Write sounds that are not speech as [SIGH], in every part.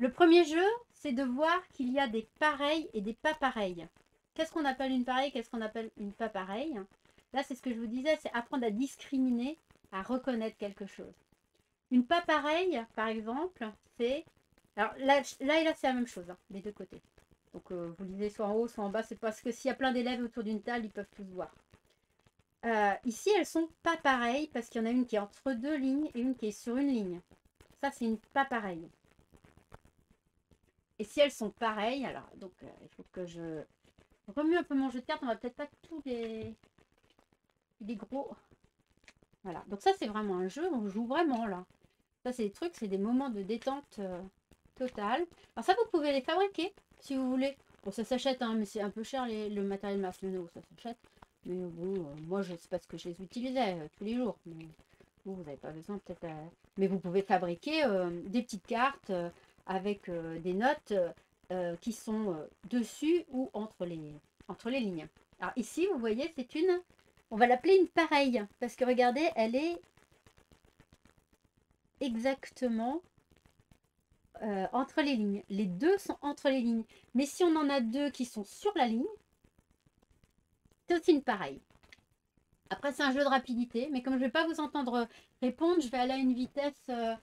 Le premier jeu, c'est de voir qu'il y a des pareils et des pas pareils. Qu'est-ce qu'on appelle une pareille, qu'est-ce qu'on appelle une pas pareille? Là, c'est ce que je vous disais, c'est apprendre à discriminer, à reconnaître quelque chose. Une pas pareille, par exemple, c'est... Alors là, là et là, c'est la même chose, hein, des deux côtés. Donc euh, vous lisez soit en haut, soit en bas, c'est parce que s'il y a plein d'élèves autour d'une table, ils peuvent tous voir. Euh, ici, elles sont pas pareilles parce qu'il y en a une qui est entre deux lignes et une qui est sur une ligne. Ça, c'est une pas pareille. Et si elles sont pareilles, alors, donc, euh, il faut que je remue un peu mon jeu de cartes. On va peut-être pas tous les, les gros. Voilà. Donc ça, c'est vraiment un jeu. On joue vraiment, là. Ça, c'est des trucs, c'est des moments de détente totale. Alors ça, vous pouvez les fabriquer si vous voulez. Bon, ça s'achète, hein, mais c'est un peu cher le matériel Marshmallow, ça s'achète. Mais bon, euh, moi, je sais pas ce que je les utilisais euh, tous les jours. Mais vous n'avez pas besoin peut-être. Euh, mais vous pouvez fabriquer des petites cartes avec des notes qui sont dessus ou entre les, entre les lignes. Alors ici, vous voyez, c'est une... On va l'appeler une pareille. Parce que regardez, elle est exactement euh, entre les lignes. Les deux sont entre les lignes. Mais si on en a deux qui sont sur la ligne, c'est aussi une pareille. Après, c'est un jeu de rapidité. Mais comme je ne vais pas vous entendre répondre, je vais aller à une vitesse... Euh,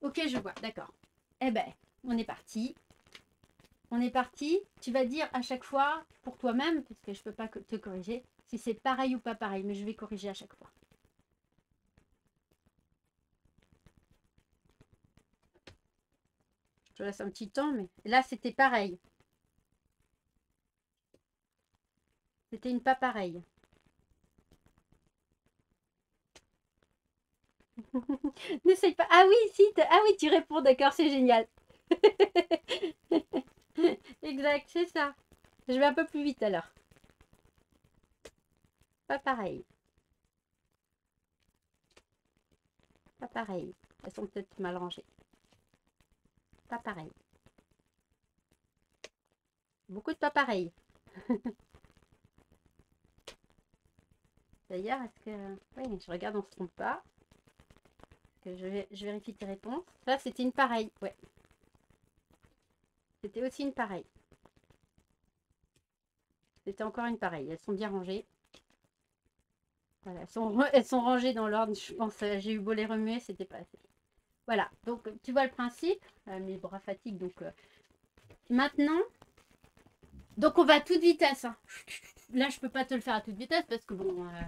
ok, je vois. D'accord. Eh ben, on est parti. On est parti. Tu vas dire à chaque fois, pour toi-même, parce que je ne peux pas te corriger, si c'est pareil ou pas pareil. Mais je vais corriger à chaque fois. Je laisse un petit temps, mais là, c'était pareil. C'était une pas pareille. [LAUGHS] N'essaye pas. Ah oui, si. Ah oui, tu réponds, d'accord, c'est génial. [LAUGHS] exact, c'est ça. Je vais un peu plus vite alors. Pas pareil. Pas pareil. Elles sont peut-être mal rangées pas pareil. Beaucoup de pas pareil. [LAUGHS] D'ailleurs, est-ce que... Oui, je regarde, on se trompe pas. Que je, je vérifie tes réponses. Ça, c'était une pareille. Ouais. C'était aussi une pareille. C'était encore une pareille. Elles sont bien rangées. Voilà, elles sont, elles sont rangées dans l'ordre. Je pense, j'ai eu beau les remuer, c'était pas assez. Voilà, donc tu vois le principe. Euh, mes bras fatiguent, donc euh, maintenant, donc on va à toute vitesse. Hein. Là, je peux pas te le faire à toute vitesse parce que bon, euh,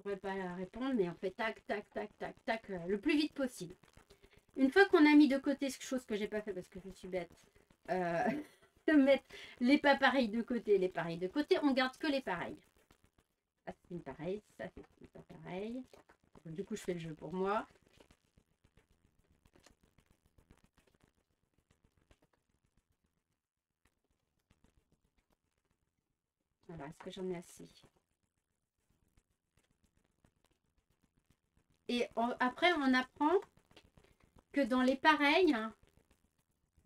pourrais pas répondre, mais on fait tac, tac, tac, tac, tac, le plus vite possible. Une fois qu'on a mis de côté, chose que j'ai pas fait parce que je suis bête, [LAUGHS] de mettre les pas pareils de côté, les pareils de côté, on garde que les pareils. Ça c'est une pareille, ça c'est une pas pareil. Du coup, je fais le jeu pour moi. Voilà, est-ce que j'en ai assez? Et après, on apprend que dans les pareils,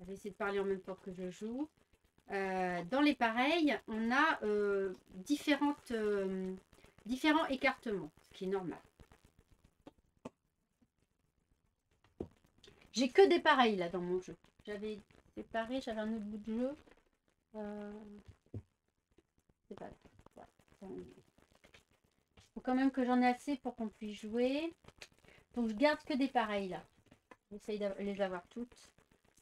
je vais essayer de parler en même temps que je joue. Euh, dans les pareils, on a euh, différentes, euh, différents écartements, ce qui est normal. J'ai que des pareils là dans mon jeu. J'avais séparé, j'avais un autre bout de jeu. C'est pas Il faut quand même que j'en ai assez pour qu'on puisse jouer. Donc je garde que des pareils là. J'essaye de les avoir toutes.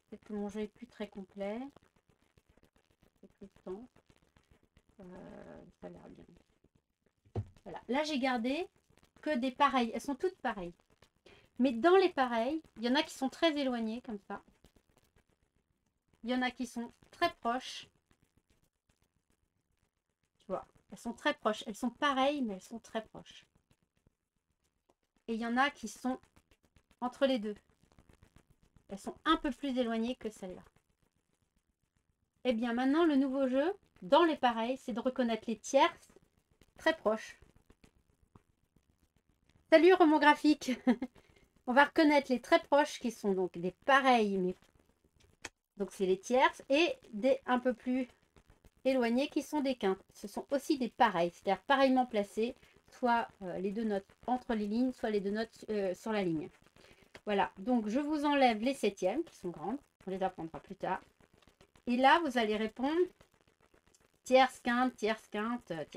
Peut-être que mon jeu est plus très complet. Plus temps. Euh, ça a l'air bien. Voilà. Là j'ai gardé que des pareils. Elles sont toutes pareilles. Mais dans les pareils, il y en a qui sont très éloignés comme ça. Il y en a qui sont très proches. Elles sont très proches. Elles sont pareilles, mais elles sont très proches. Et il y en a qui sont entre les deux. Elles sont un peu plus éloignées que celles-là. Eh bien, maintenant, le nouveau jeu, dans les pareils, c'est de reconnaître les tierces très proches. Salut, roman graphique [LAUGHS] On va reconnaître les très proches qui sont donc des pareils, mais donc c'est les tierces, et des un peu plus éloignés qui sont des quintes. Ce sont aussi des pareils, c'est-à-dire pareillement placés, soit euh, les deux notes entre les lignes, soit les deux notes euh, sur la ligne. Voilà, donc je vous enlève les septièmes qui sont grandes. On les apprendra plus tard. Et là, vous allez répondre tierce, quinte, tierce, quinte,